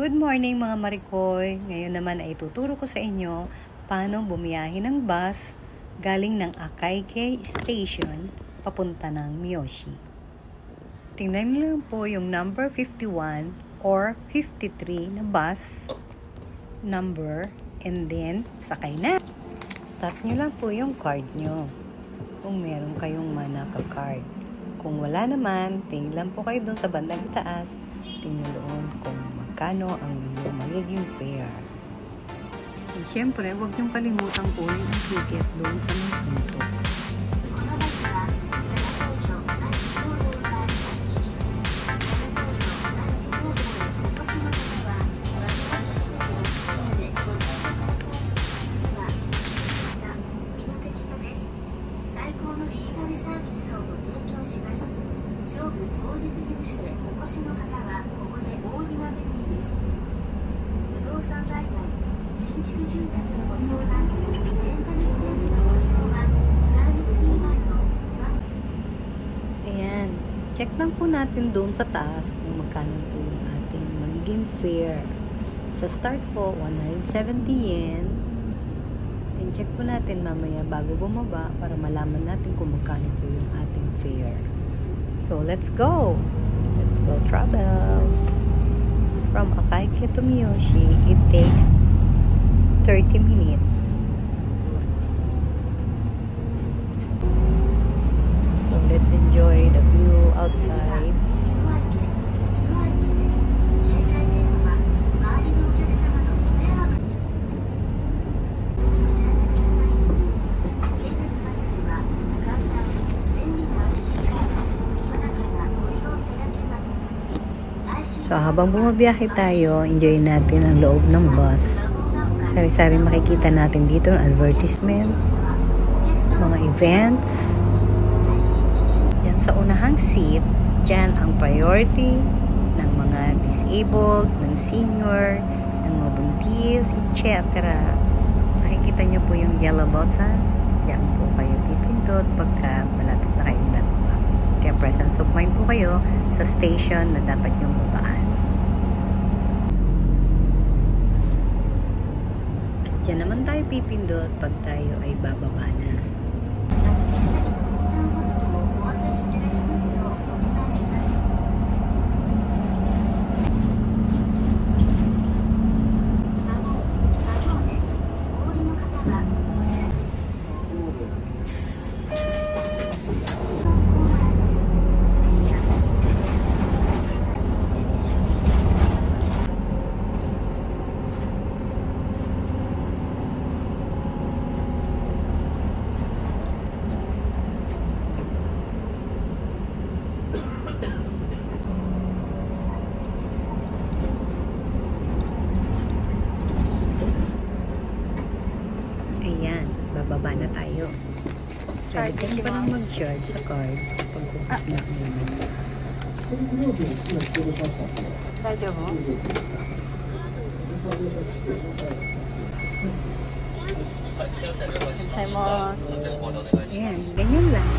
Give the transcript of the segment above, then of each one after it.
Good morning mga Marikoy! Ngayon naman ay tuturo ko sa inyo paano bumiyahe ng bus galing ng Akaike Station papunta ng Miyoshi. Tingnan niyo lang po yung number 51 or 53 na bus number and then sakay na. Tap nyo lang po yung card nyo kung meron kayong manaka card. Kung wala naman, tingin po kayo doon sa bandang itaas. Tingnan doon kung magkano ang iyong magiging fare. And syempre, huwag niyong kalimutan kunin ang ticket doon sa mga punto. お越しの方はここで大岩弁新築住宅のご相談レンタルスペースのご利用は村口 B 前のワン Ayan. Check lang po natin doon sa taas kung magkano po yung ating magiging fare. Sa start po, 170 yen. And check po natin mamaya bago bumaba para malaman natin kung magkano po yung ating fare. So, let's go! Let's go travel! From Akaike to Miyoshi, it takes 30 minutes. So let's enjoy the view outside. So habang bumabiyahe tayo, enjoy natin ang loob ng bus. Sari-sari makikita natin dito ng advertisement, mga events. Yan sa unahang seat, dyan ang priority ng mga disabled, ng senior, ng mga buntis, etc. Nakikita nyo po yung yellow button. Yan po kayo pipindot pagka malapit na kayong bababa. Kaya presence of mind po kayo sa station na dapat yung tayo pipindot pag tayo ay baba na tayo. Pwede ka pa nang mag-charge sa card pag ah. na naman. Radyo mo? Say mo. Ayan, ganyan lang.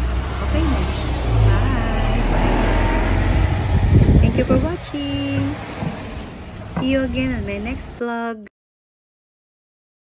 Okay na. Bye! Bye! Thank you for watching! See you again on my next vlog.